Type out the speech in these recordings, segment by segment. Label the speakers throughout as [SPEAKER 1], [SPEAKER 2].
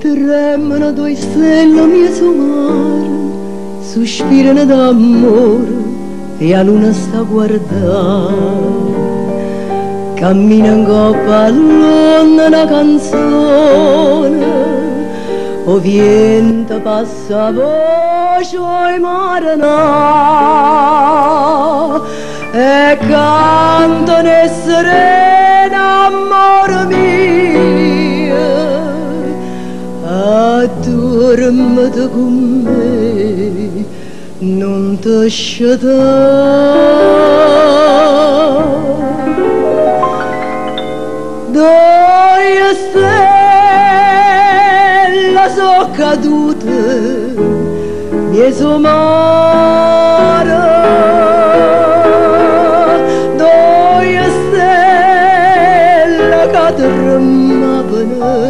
[SPEAKER 1] Tremano do estrello mio sumar, suspirano d'amor e a luna sta a guardare. Cammina in coppa all'onda una canzone, o vento passa voce e marana, e cantano e serena amore mio, addormati con me, Nun dışıda Doi stella so cadute Mieso mare Doi stella cadrmavano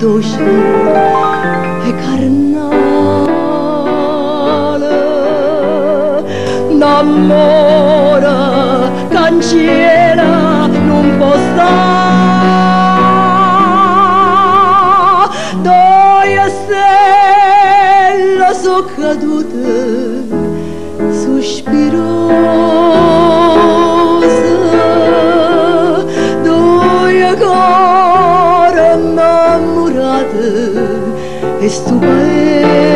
[SPEAKER 1] dușă e carnală, namoră canciera non posta doi stella so cadute suspirò es tu madre.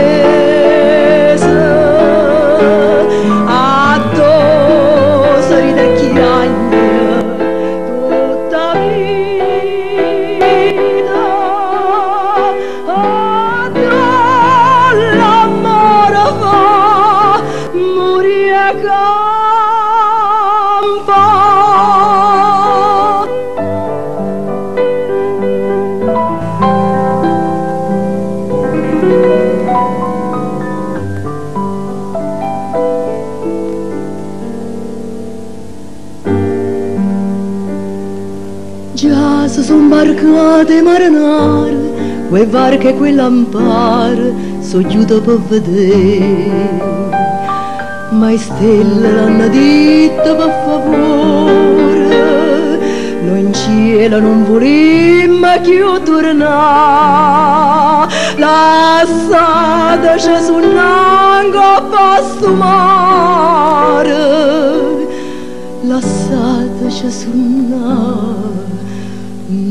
[SPEAKER 1] Son barcate marinare, quei barche e quei lampare, so chiudo per vedere. Ma i stelle l'hanno detto per favore, noi in cielo non volimmo più tornare, lasciateci su un angolo posto mare, lasciateci su un'eternità.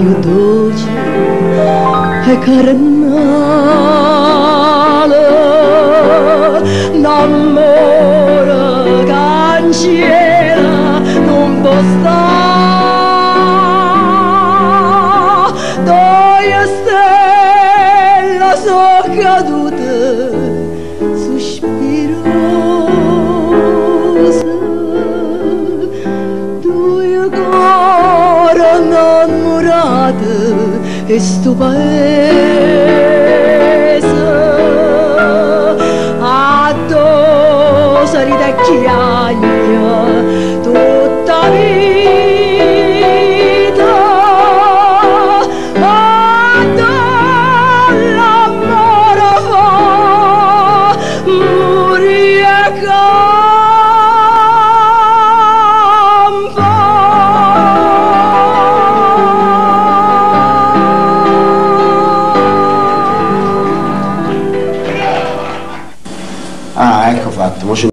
[SPEAKER 1] aiutoci e carnale d'amore canzio es tu a dos horas de que